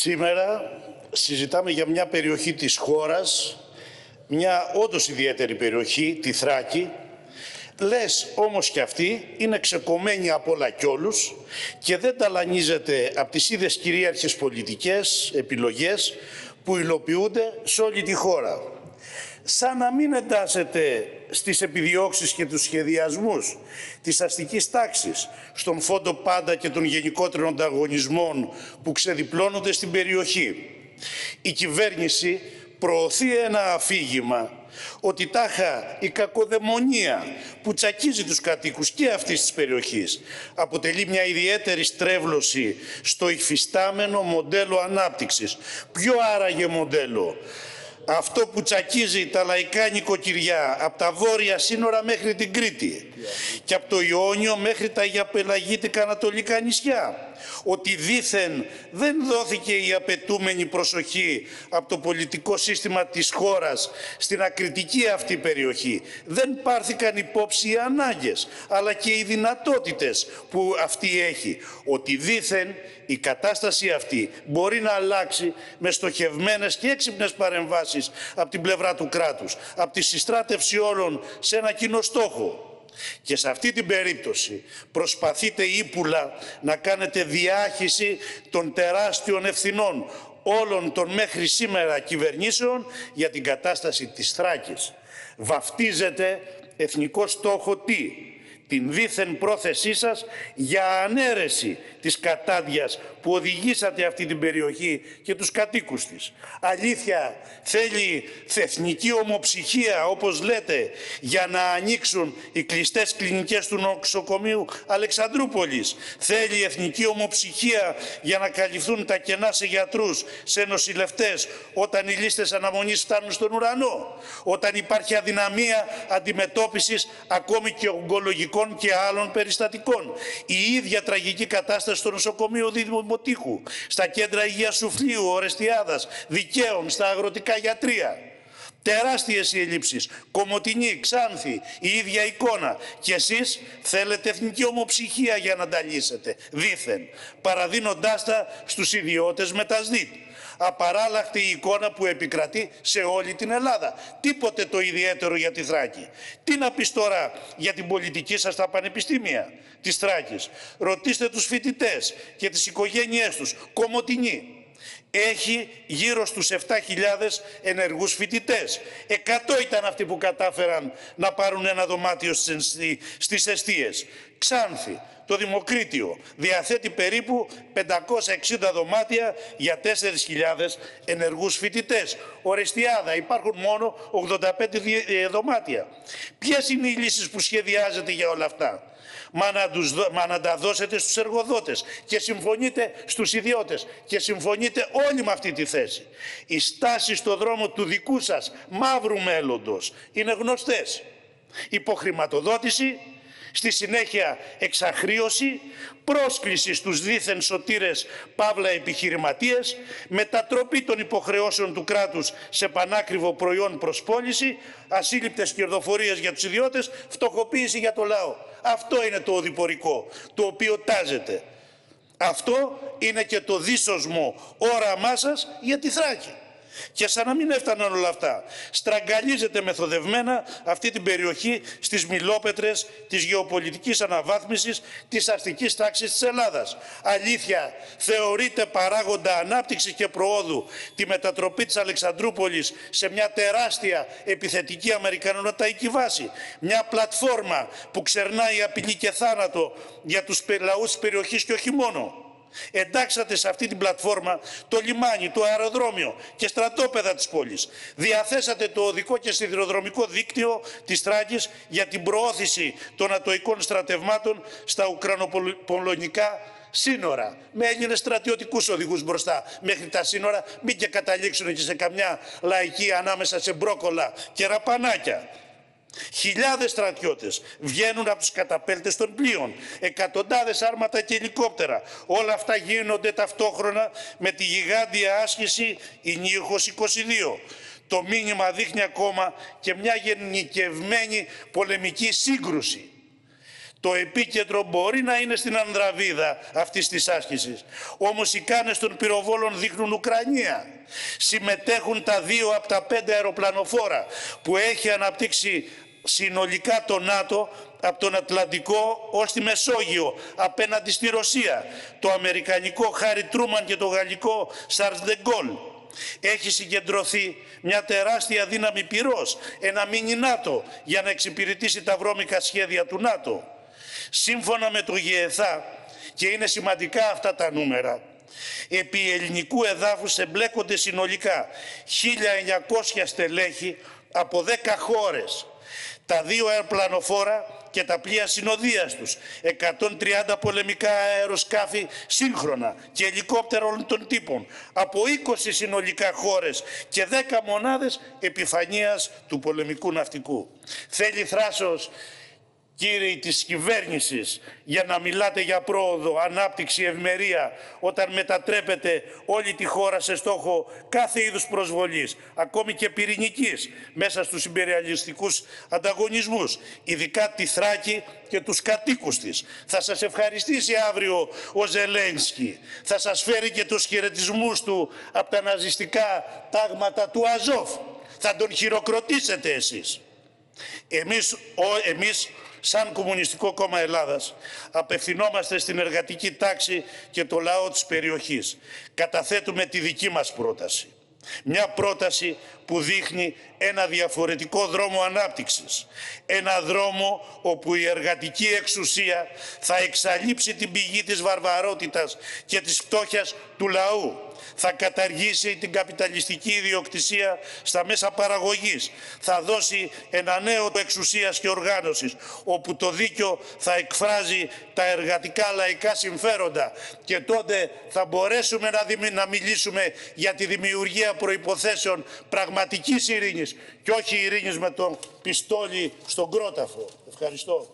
Σήμερα συζητάμε για μια περιοχή της χώρας, μια όντως ιδιαίτερη περιοχή, τη Θράκη, Λες όμως και αυτή είναι ξεκομμένη από όλα κι όλους και δεν ταλανίζεται από τις ίδιες κυρίαρχες πολιτικές επιλογές που υλοποιούνται σε όλη τη χώρα. Σαν να μην εντάσσεται στις επιδιώξεις και τους σχεδιασμούς της αστικής τάξης, στον φόντο πάντα και των γενικότερων ανταγωνισμών που ξεδιπλώνονται στην περιοχή. Η κυβέρνηση προωθεί ένα αφήγημα ότι τάχα η κακοδαιμονία που τσακίζει τους κατοίκους και αυτής της περιοχής αποτελεί μια ιδιαίτερη στρέβλωση στο υφιστάμενο μοντέλο ανάπτυξης. Ποιο άραγε μοντέλο; Αυτό που τσακίζει τα λαϊκά νοικοκυριά από τα βόρεια σύνορα μέχρι την Κρήτη και από το Ιόνιο μέχρι τα γιαπελαγίτικα ανατολικά νησιά ότι δήθεν δεν δόθηκε η απαιτούμενη προσοχή από το πολιτικό σύστημα της χώρας στην ακριτική αυτή περιοχή. Δεν πάρθηκαν υπόψη οι ανάγκες, αλλά και οι δυνατότητες που αυτή έχει. Ότι δήθεν η κατάσταση αυτή μπορεί να αλλάξει με στοχευμένες και έξυπνες παρεμβάσεις από την πλευρά του κράτους, από τη συστράτευση όλων σε ένα κοινό στόχο. Και σε αυτή την περίπτωση προσπαθείτε ύπουλα να κάνετε διάχυση των τεράστιων ευθυνών όλων των μέχρι σήμερα κυβερνήσεων για την κατάσταση της Θράκης. Βαφτίζετε εθνικό στόχο τι, την δίθεν πρόθεσή σας για ανέρεση της κατάδειας που οδηγήσατε αυτή την περιοχή και τους κατοίκους της. Αλήθεια, θέλει εθνική ομοψυχία, όπως λέτε, για να ανοίξουν οι κλειστές κλινικές του νοσοκομείου Αλεξανδρούπολης. Θέλει εθνική ομοψυχία για να καλυφθούν τα κενά σε γιατρούς, σε νοσηλευτές, όταν οι λίστες αναμονής φτάνουν στον ουρανό. Όταν υπάρχει αδυναμία αντιμετώπισης ακόμη και ογκολογικών και άλλων περιστατικών. Η ίδια τραγική κατάσταση στο νοσοκομείο Δημοτήχου, στα κέντρα υγείας Σουφλίου, Ορεστιάδας, Δικαίων, στα αγροτικά γιατρία. Τεράστιες οι ελλείψεις, κομωτινή, ξάνθη, η ίδια εικόνα. Και εσείς θέλετε εθνική ομοψυχία για να τα λύσετε, δήθεν, παραδίνοντάς τα στους ιδιώτες με τα ΣΔΙΤ απαράλλαχτη η εικόνα που επικρατεί σε όλη την Ελλάδα. Τίποτε το ιδιαίτερο για τη Θράκη. Τι να πεις τώρα για την πολιτική σας στα πανεπιστήμια της Θράκης; Ρωτήστε τους φοιτητές και τις οικογένειές τους. Κομωτινή έχει γύρω στους 7.000 ενεργούς φοιτητές. 100 ήταν αυτοί που κατάφεραν να πάρουν ένα δωμάτιο στις αιστείες. Ξάνθη, το Δημοκρίτιο διαθέτει περίπου 560 δωμάτια για 4.000 ενεργούς φοιτητές. Ορεστιάδα υπάρχουν μόνο 85 ε, δωμάτια. Ποιες είναι οι λύσεις που σχεδιάζετε για όλα αυτά; Μα να, τους, μα να τα δώσετε στους εργοδότες και συμφωνείτε στους ιδιώτες και συμφωνείτε όλοι με αυτή τη θέση. Οι στάσεις στο δρόμο του δικού σας μαύρου μέλλοντος είναι γνωστές. Υποχρηματοδότηση, στη συνέχεια εξαχρίωση, πρόσκληση στους δίθεν σωτήρες παύλα επιχειρηματίες, μετατροπή των υποχρεώσεων του κράτους σε πανάκριβο προϊόν προς πώληση, ασύλληπτες κερδοφορίες για τους ιδιώτες, φτωχοποίηση για το λαό. Αυτό είναι το οδηπορικό, το οποίο τάζεται. Αυτό είναι και το δίσοσμο όραμά σας για τη Θράκη. Και σαν να μην έφταναν όλα αυτά, στραγγαλίζεται μεθοδευμένα αυτή την περιοχή στις μιλόπετρες της γεωπολιτικής αναβάθμισης της αστικής τάξης της Ελλάδας. Αλήθεια, θεωρείται παράγοντα ανάπτυξης και προόδου τη μετατροπή της Αλεξανδρούπολης σε μια τεράστια επιθετική αμερικανοταϊκή βάση. Μια πλατφόρμα που ξερνάει απειλή και θάνατο για τους λαούς της περιοχής και όχι μόνο. Εντάξατε σε αυτή την πλατφόρμα το λιμάνι, το αεροδρόμιο και στρατόπεδα της πόλης. Διαθέσατε το οδικό και σιδηροδρομικό δίκτυο της Τράκης για την προώθηση των ατοικών στρατευμάτων στα ουκρανοπολωνικά σύνορα. Με Έλληνες στρατιωτικούς οδηγούς μπροστά μέχρι τα σύνορα, μην και καταλήξουν και σε καμιά λαϊκή ανάμεσα σε μπρόκολα και ραπανάκια. Χιλιάδες στρατιώτες βγαίνουν από τους καταπέλτες των πλοίων, εκατοντάδες άρματα και ελικόπτερα. Όλα αυτά γίνονται ταυτόχρονα με τη γιγάντια άσκηση Ινίουχος 22. Το μήνυμα δείχνει ακόμα και μια γενικευμένη πολεμική σύγκρουση. Το επίκεντρο μπορεί να είναι στην Ανδραβίδα αυτής της άσκησης. Όμως οι κάνες των πυροβόλων δείχνουν Ουκρανία. Συμμετέχουν τα δύο από τα πέντε αεροπλανοφόρα που έχει αναπτύξει συνολικά το ΝΑΤΟ από τον Ατλαντικό ως τη Μεσόγειο απέναντι στη Ρωσία. Το αμερικανικό Χάρι Τρούμαν και το γαλλικό Σαρς Δεγκόλ. Έχει συγκεντρωθεί μια τεράστια δύναμη πυρός, ένα μίνι ΝΑΤΟ για να εξυπηρετήσει τα βρώμικα σχέδια του ΝΑΤΟ. Σύμφωνα με το ΓΕΘΑ, και είναι σημαντικά αυτά τα νούμερα, επί ελληνικού εδάφους εμπλέκονται συνολικά 1.900 στελέχη από 10 χώρες. Τα δύο αεροπλανοφόρα και τα πλοία συνοδείας τους, 130 πολεμικά αεροσκάφη σύγχρονα και ελικόπτερα όλων των τύπων, από 20 συνολικά χώρες και 10 μονάδες επιφανείας του πολεμικού ναυτικού. Θέλει θράσος κύριοι της κυβέρνησης για να μιλάτε για πρόοδο, ανάπτυξη, ευμερία όταν μετατρέπετε όλη τη χώρα σε στόχο κάθε είδους προσβολής, ακόμη και πυρηνικής, μέσα στους υπεριαλιστικούς ανταγωνισμούς, ειδικά τη Θράκη και τους κατοίκους της. Θα σας ευχαριστήσει αύριο ο Ζελένσκι, θα σας φέρει και τους χαιρετισμούς του από τα ναζιστικά τάγματα του Αζόφ. Θα τον χειροκροτήσετε εσείς. Εμείς, ο, εμείς σαν Κομμουνιστικό Κόμμα Ελλάδας απευθυνόμαστε στην εργατική τάξη και το λαό της περιοχής. Καταθέτουμε τη δική μας πρόταση. Μια πρόταση που δείχνει ένα διαφορετικό δρόμο ανάπτυξης. Ένα δρόμο όπου η εργατική εξουσία θα εξαλείψει την πηγή της βαρβαρότητας και της φτώχειας του λαού θα καταργήσει την καπιταλιστική ιδιοκτησία στα μέσα παραγωγής, θα δώσει ένα νέο εξουσίας και οργάνωσης, όπου το δίκαιο θα εκφράζει τα εργατικά λαϊκά συμφέροντα και τότε θα μπορέσουμε να, να μιλήσουμε για τη δημιουργία προϋποθέσεων πραγματικής ειρήνης και όχι ειρήνης με το πιστόλι στον κρόταφο. Ευχαριστώ.